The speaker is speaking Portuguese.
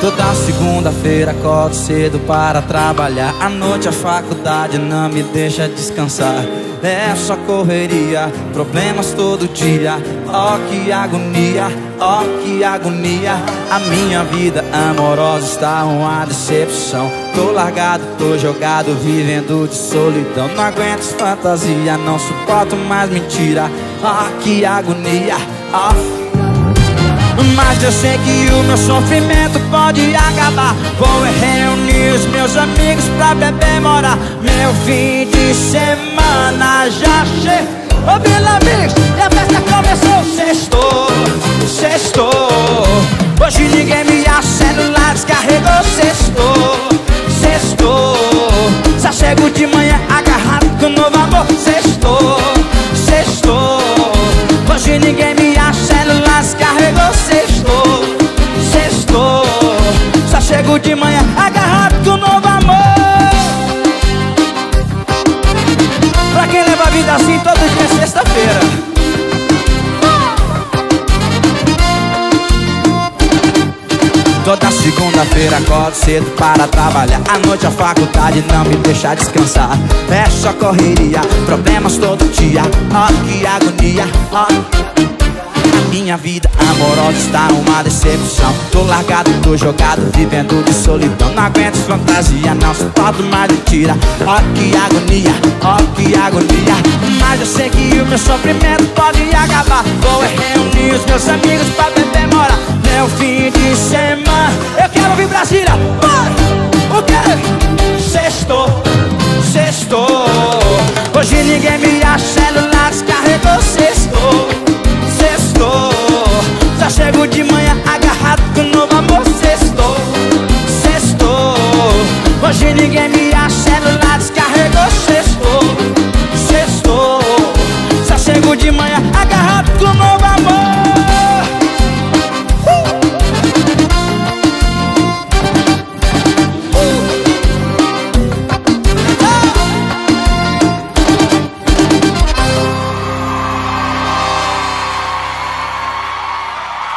Toda segunda-feira acordo cedo para trabalhar. À noite a faculdade não me deixa descansar É só correria, problemas todo dia. Oh que agonia, oh que agonia. A minha vida amorosa está uma decepção. Tô largado, tô jogado, vivendo de solidão. Não aguento fantasia, não suporto mais mentira. Oh que agonia, oh mas eu sei que o meu sofrimento pode acabar. Vou reunir os meus amigos pra beber morar. Meu fim de semana Ô Vila Mix, e a festa começou. Sextou, sextou. Hoje ninguém me acha, celular descarregou. Sextou, sextou. Só chego de manhã agarrado com novo amor. Sextou, sextou. Hoje ninguém me acha, celular descarregou. Sextou, sextou. Só chego de manhã agarrado com novo amor. Pra quem leva a vida assim, todo Toda segunda-feira acordo cedo para trabalhar. À noite a faculdade não me deixa descansar. É só correria, problemas todo dia. Oh, que agonia, oh minha vida amorosa está uma decepção. Tô largado, tô jogado, vivendo de solidão. Não aguento fantasia, não suporto mais mentira Ó oh, que agonia, ó que agonia. Mas eu sei que o meu sofrimento pode acabar. Vou reunir os meus amigos Ninguém me acha, celular descarregou, sextou, sextou Só chego de manhã agarrado com novo amor, sextou, sextou Hoje ninguém me acha, celular descarregou, sextou, sextou Só chego de manhã agarrado com novo amor